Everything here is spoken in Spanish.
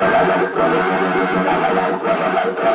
La la la la la la